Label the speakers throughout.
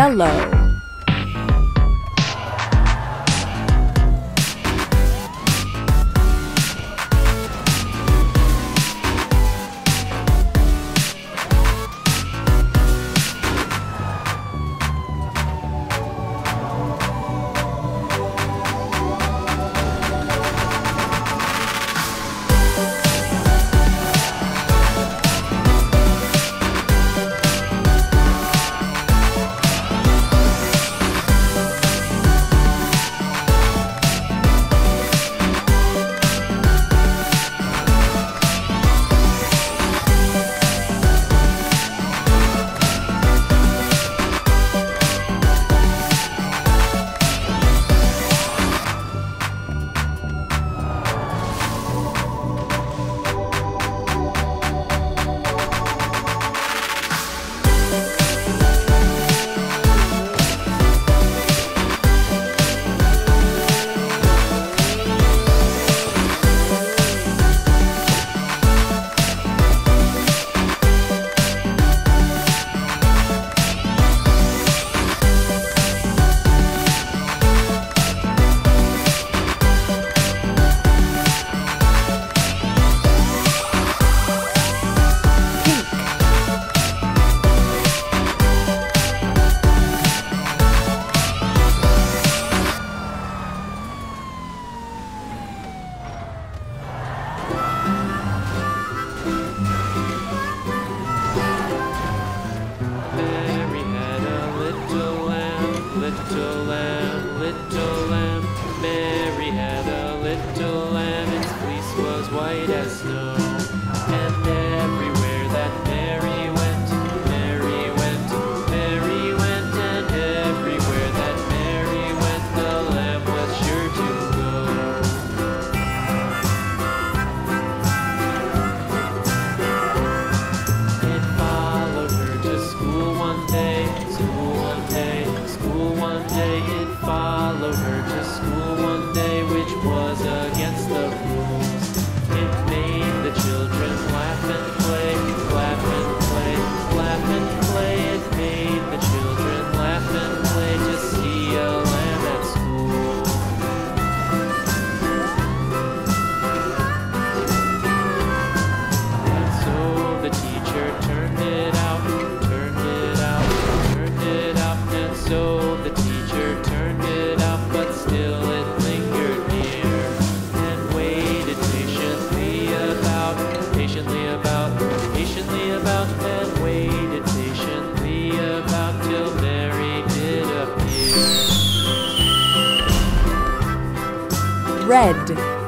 Speaker 1: Yellow. Red.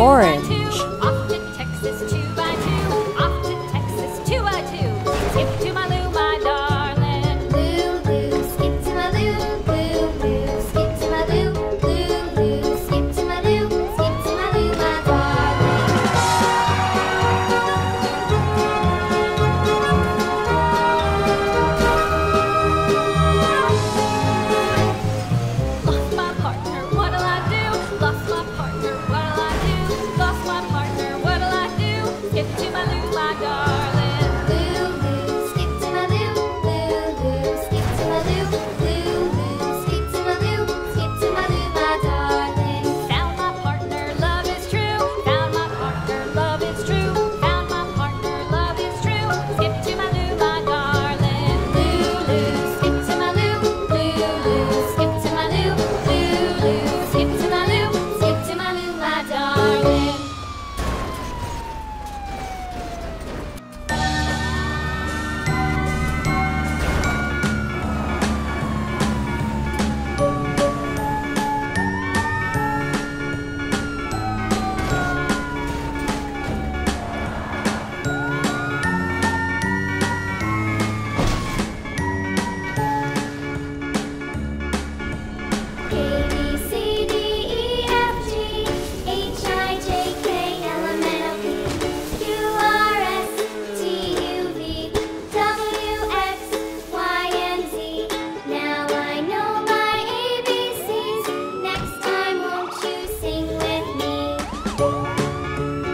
Speaker 2: Orange.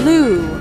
Speaker 3: blue.